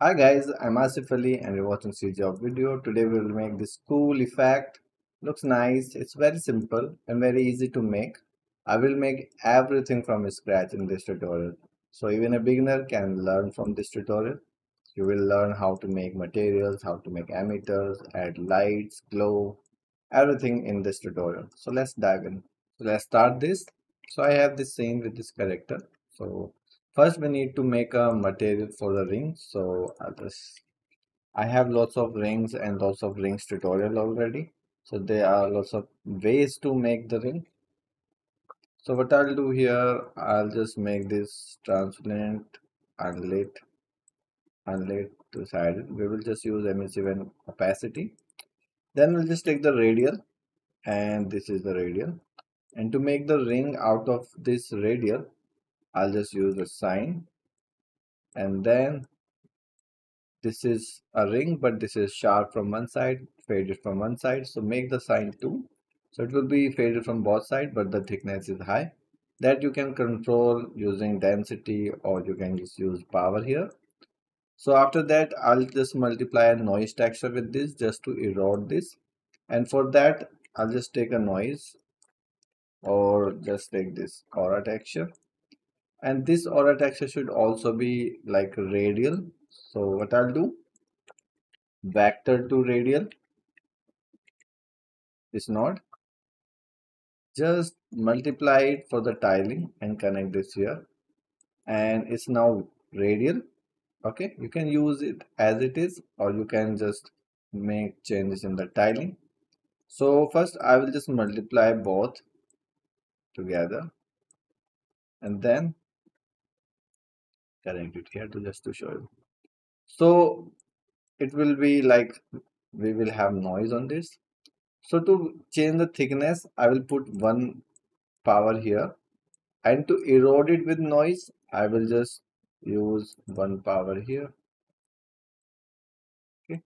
Hi guys, I'm Ashif Ali and you're watching CGHOW video. Today we will make this cool effect. Looks nice. It's very simple and very easy to make. I will make everything from scratch in this tutorial. So even a beginner can learn from this tutorial. You will learn how to make materials, how to make emitters, add lights, glow, everything in this tutorial. So let's dive in. So let's start this. So I have this scene with this character. So first we need to make a material for the ring. So I'll just I have lots of rings and lots of rings tutorial already. So there are lots of ways to make the ring. So what I'll do here I'll just make this transparent unlit unlit to side. We will just use emissive and opacity then we'll just take the radial and this is the radial. And to make the ring out of this radial I'll just use a sine. And then this is a ring but this is sharp from one side faded from one side. So make the sine 2 so it will be faded from both sides but the thickness is high. That you can control using density or you can just use power here. So after that I'll just multiply a noise texture with this just to erode this. And for that I'll just take a noise or just take this aura texture and this aura texture should also be like radial. So what I'll do vector to radial is not just multiply it for the tiling and connect this here. And it's now radial okay? You can use it as it is or you can just make changes in the tiling. So first I will just multiply both together. And then connect it here to just to show you. So it will be like we will have noise on this. So to change the thickness I will put one power here. And to erode it with noise I will just use one power here. Okay.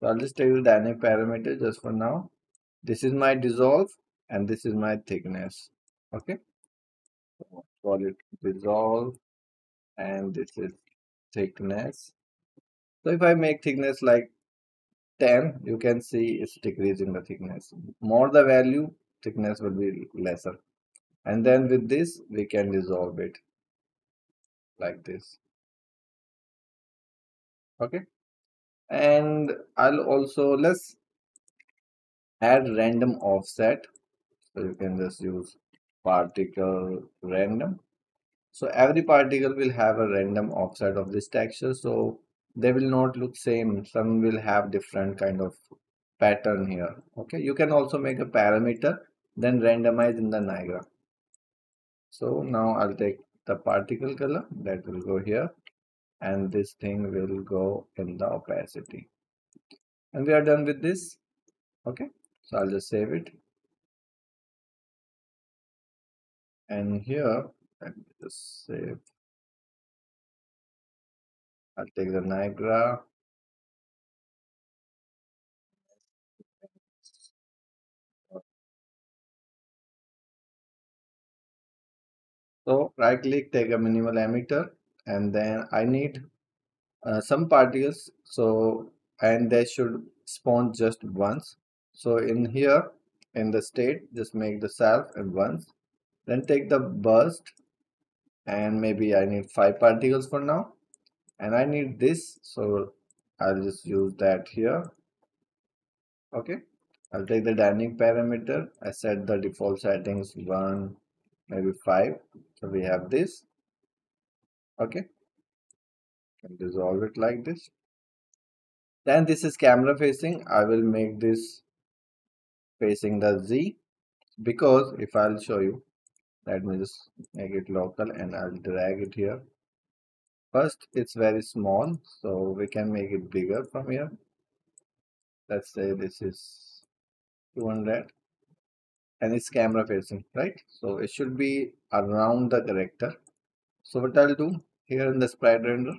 So I'll just take the dynamic parameter just for now. This is my dissolve and this is my thickness. Okay. So call it dissolve and this is thickness. So if I make thickness like 10 you can see it's decreasing the thickness. More the value thickness will be lesser. And then with this we can dissolve it like this. Okay? And I'll also let's add random offset. So you can just use particle random so every particle will have a random offset of this texture. So they will not look same. Some will have different kind of pattern here. Okay. You can also make a parameter then randomize in the Niagara. So now I'll take the particle color that will go here and this thing will go in the opacity. And we are done with this. Okay. So I'll just save it. And here let me just save. I'll take the Niagara. So right click take a minimal emitter and then I need uh, some particles so and they should spawn just once. So in here in the state just make the self and once. Then take the burst and maybe I need five particles for now. And I need this so I'll just use that here. Okay. I'll take the dynamic parameter. I set the default settings 1 maybe 5 so we have this. Okay. And dissolve it like this. Then this is camera facing. I will make this facing the Z because if I'll show you let me just make it local and I'll drag it here. First it's very small so we can make it bigger from here. Let's say this is 200 and it's camera facing right? So it should be around the character so what I'll do here in the sprite render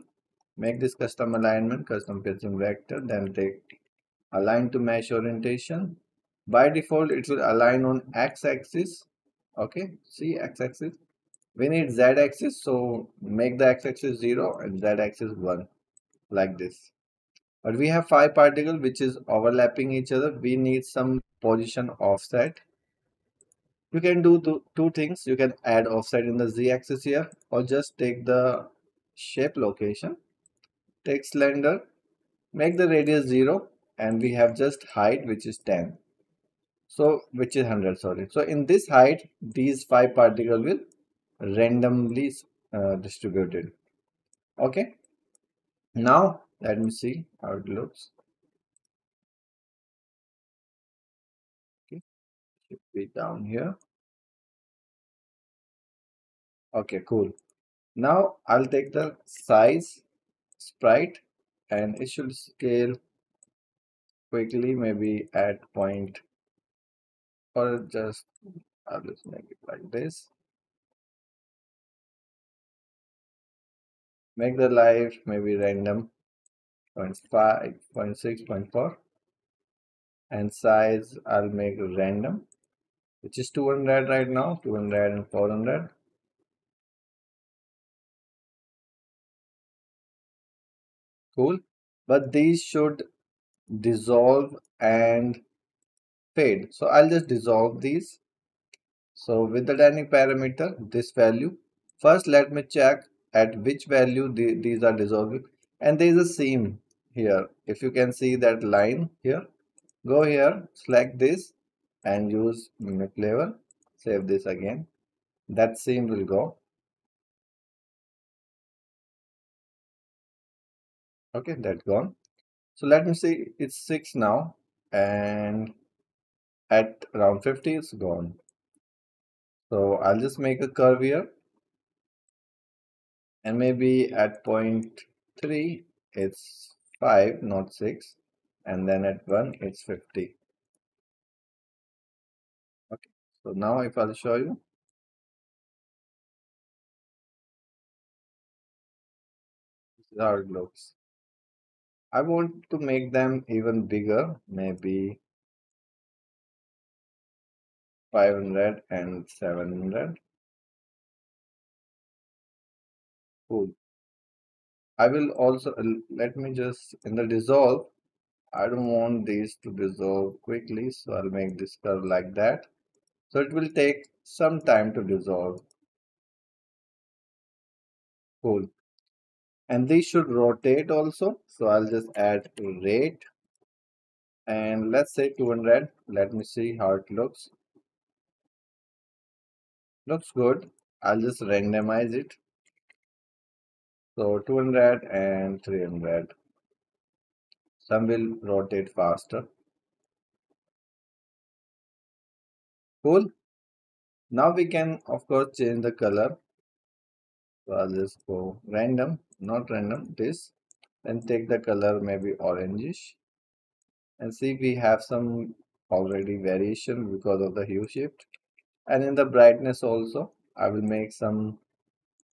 make this custom alignment custom facing vector then take align to mesh orientation. By default it will align on x-axis okay see x-axis we need z-axis so make the x-axis 0 and z-axis 1 like this. But we have five particles which is overlapping each other. We need some position offset. You can do two, things. You can add offset in the z-axis here or just take the shape location. Take cylinder make the radius 0 and we have just height which is 10 so which is 100 sorry. So in this height these five particles will randomly uh, distributed. Okay? Now let me see how it looks. Okay. Should be down here. Okay cool. Now i'll take the size sprite and it should scale quickly maybe at point or just I'll just make it like this. Make the life maybe random. 0.5 0.6 0.4 and size I'll make random which is 200 right now 200 and 400 cool. But these should dissolve and fade so I'll just dissolve these. So with the dynamic parameter this value. First let me check at which value the, these are dissolving. And there is a seam here. If you can see that line here go here select this and use mimic level. Save this again. That seam will go. Okay that's gone. So let me see. It's 6 now. And at around 50 it's gone. So I'll just make a curve here. And maybe at point 3 it's 5 not 6 and then at 1 it's 50 okay so now if I'll show you. This is how it looks I want to make them even bigger maybe 500 and 700 cool. I will also uh, let me just in the dissolve I don't want these to dissolve quickly so I'll make this curve like that. So it will take some time to dissolve. Cool. And these should rotate also so I'll just add rate. And let's say 200 let me see how it looks looks good. I'll just randomize it. So 200 and 300 some will rotate faster. Cool. Now we can of course change the color. So I'll just go random not random this. And take the color maybe orangish. And see we have some already variation because of the hue shift and in the brightness also I will make some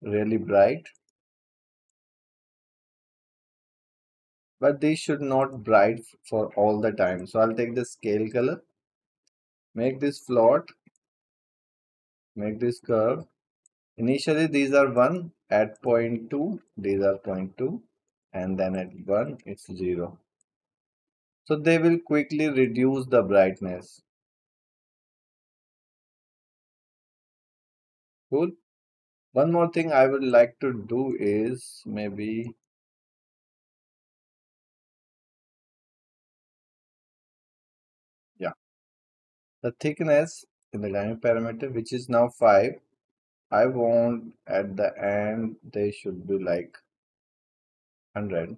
really bright. But these should not bright for all the time. So I'll take the scale color. Make this float. Make this curve. Initially these are 1 at point 0.2 these are point 0.2 and then at 1 it's 0 so they will quickly reduce the brightness Cool. One more thing I would like to do is maybe yeah. The thickness in the dynamic parameter which is now 5 I want at the end they should be like 100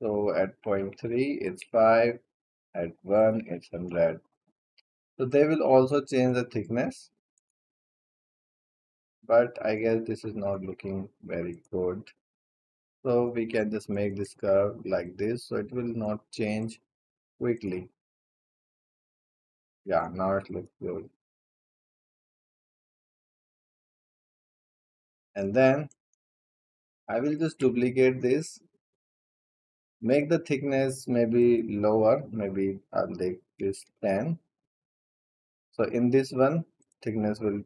so at point 3 it's 5 at 1 it's 100 so they will also change the thickness but I guess this is not looking very good. So we can just make this curve like this so it will not change quickly. Yeah now it looks good. And then I will just duplicate this. Make the thickness maybe lower maybe I'll take this 10 so in this one thickness will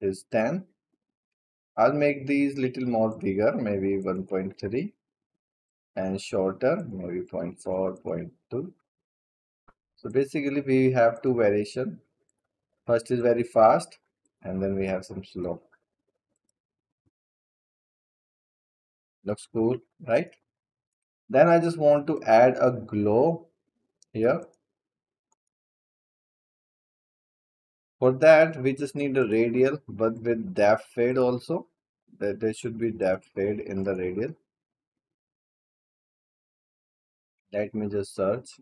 is 10 I'll make these little more bigger, maybe 1.3 and shorter, maybe 0.4, 0.2. So basically we have two variation. First is very fast and then we have some slow. Looks cool, right? Then I just want to add a glow here. For that, we just need a radial, but with depth fade also. That there should be depth fade in the radial. Let me just search.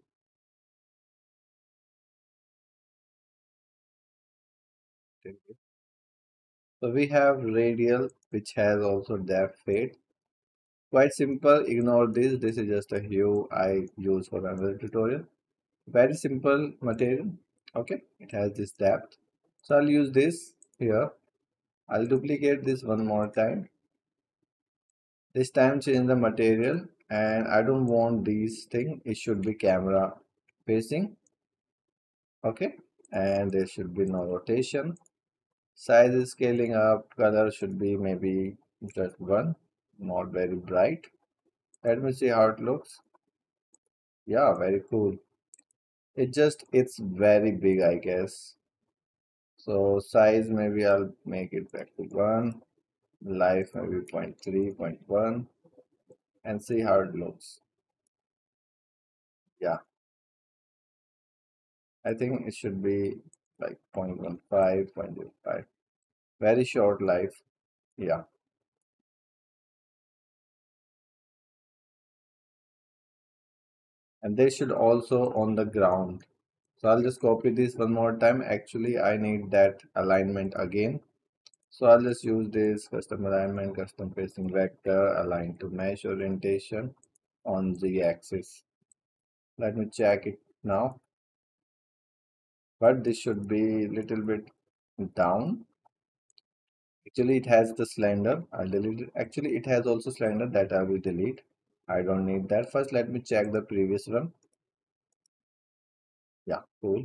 So we have radial, which has also depth fade. Quite simple, ignore this. This is just a hue I use for another tutorial. Very simple material. Okay, it has this depth. So I'll use this here. I'll duplicate this one more time. This time change the material and I don't want these thing. It should be camera facing. Okay, and there should be no rotation. Size is scaling up. Color should be maybe just one, not very bright. Let me see how it looks. Yeah, very cool. It just it's very big, I guess. So size maybe I'll make it back to 1. Life maybe 0 0.3, 0 0.1 and see how it looks. Yeah. I think it should be like 0 0.15, 0 Very short life. Yeah. And they should also on the ground so I'll just copy this one more time. Actually, I need that alignment again. So I'll just use this custom alignment, custom facing vector, align to mesh orientation on z axis. Let me check it now. But this should be little bit down. Actually, it has the cylinder. I'll delete it. Actually, it has also cylinder that I will delete. I don't need that. First, let me check the previous one yeah cool.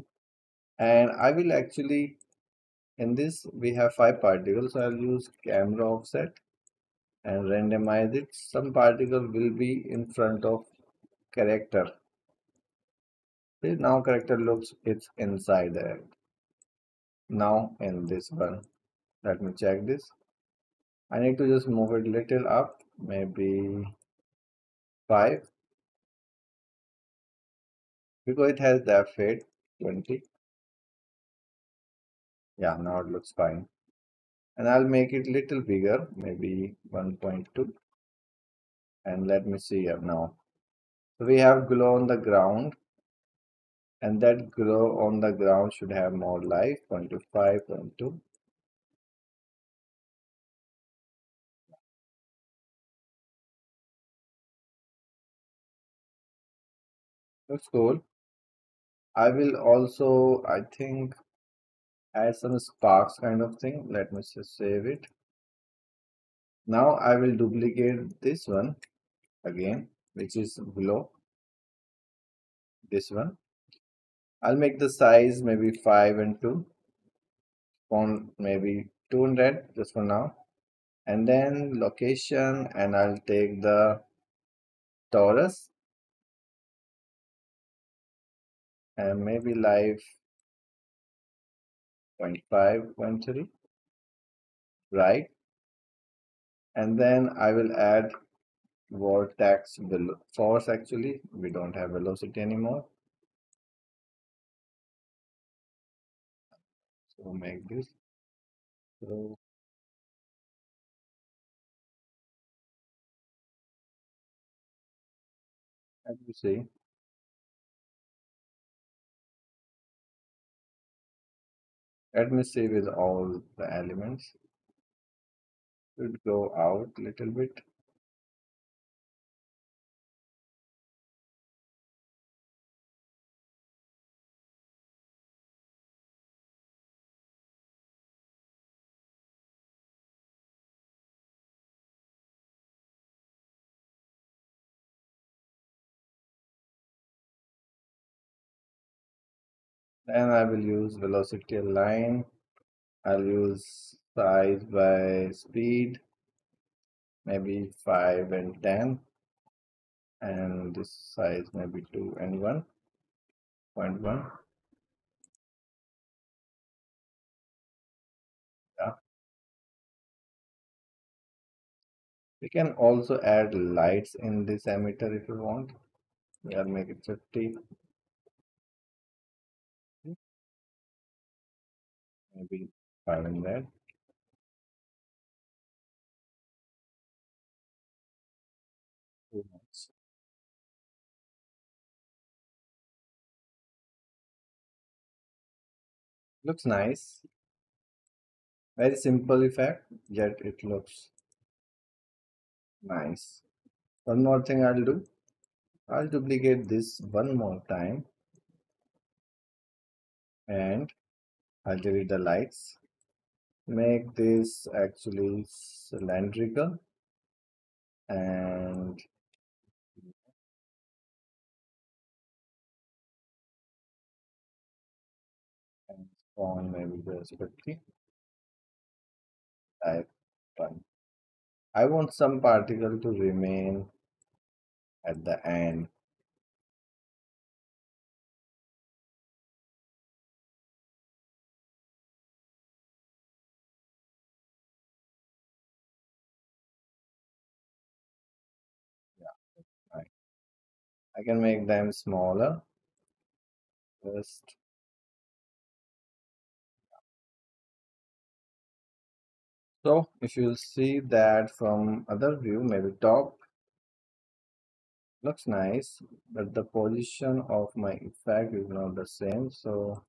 And I will actually in this we have five particles so I'll use camera offset and randomize it. Some particle will be in front of character. See, now character looks it's inside there. Now in this one let me check this. I need to just move it little up maybe 5 because it has that fade 20 yeah now it looks fine. And I'll make it little bigger maybe 1.2 and let me see here now. So we have glow on the ground. And that glow on the ground should have more light 0.25 0.2 looks cool I will also, I think, add some sparks kind of thing. Let me just save it. Now I will duplicate this one again, which is below this one. I'll make the size maybe 5 and 2 font maybe 200 just for now and then location and I'll take the torus and maybe live 0.5 0.3 right? And then I will add vortex force actually we don't have velocity anymore. So make this so let me see Let me see with all the elements. Should go out a little bit. Then I will use velocity align. I'll use size by speed maybe 5 and 10 and this size maybe 2 and 1.1 yeah. We can also add lights in this emitter if you want. Yeah make it 50 maybe 500 Too much. looks nice. Very simple effect yet it looks nice. One more thing i'll do. I'll duplicate this one more time. And i'll delete the lights make this actually cylindrical and spawn maybe just 50 type 1 I want some particle to remain at the end I can make them smaller. Just so if you see that from other view maybe top looks nice but the position of my effect is not the same. So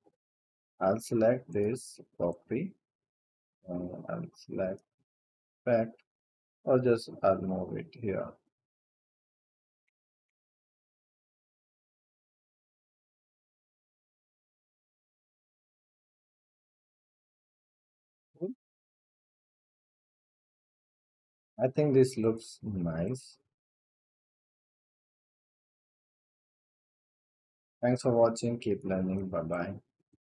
I'll select this copy. Uh, I'll select effect or just I'll move it here I think this looks nice. Thanks for watching. Keep learning. Bye bye